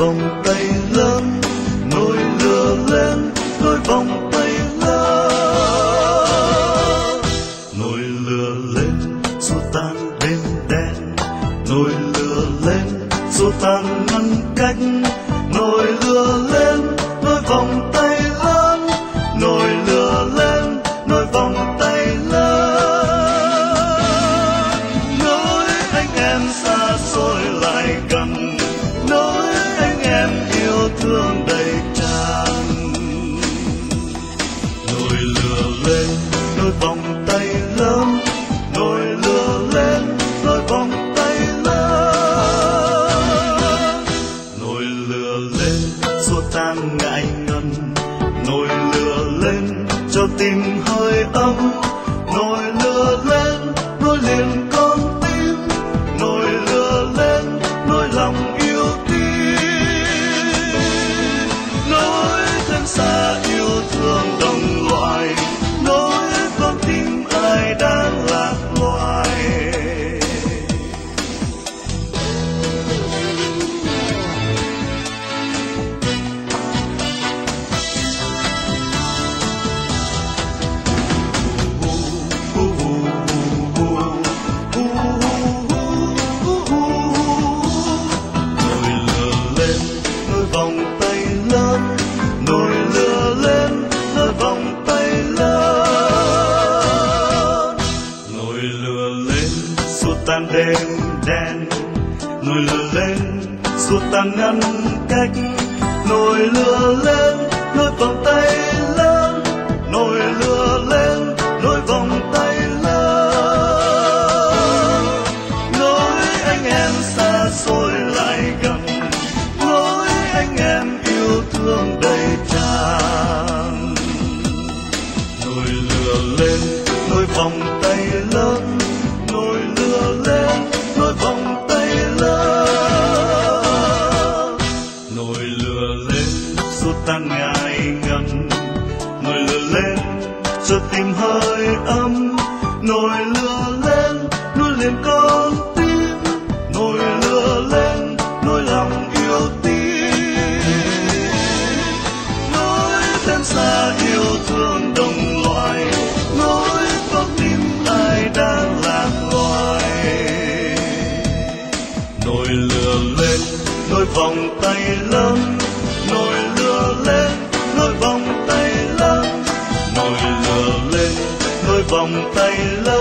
vòng tay lớn, nổi lửa lên, đôi vòng tay lớn. Nổi lửa lên, xua tan đêm đen. Nổi lửa lên, xua tan ngăn cách. Nổi lửa lên, đôi vòng tay lớn. Nổi lửa lên, đôi vòng tay lớn. Nỗi anh em xa xôi thương đầy tràn. Nồi lửa lên, đôi vòng tay lớn. Nồi lửa lên, đôi vòng tay lớn. Nồi lửa lên, xua tan ngại ngần. Nồi lửa lên, cho tim hơi ấm. Xua đêm đen. Nồi lửa lên ruột tan ngăn cách. Nồi lửa lên nối vòng tay lớn. Nồi lửa lên nối vòng tay lớn. Nối anh em xa xôi lại gần. Nối anh em yêu thương đầy tràn. Nồi lửa lên nối vòng tay lớn. Chợt tìm hơi ấm. Nồi lửa lên, nuôi liền con tim. Nồi lửa lên nỗi lòng yêu tim. Nối thêm xa yêu thương đồng loại nối con tim ai đang lạc loài. Nồi lửa lên nỗi vòng tay lớn nồi lửa lên nỗi vòng vòng tay lớn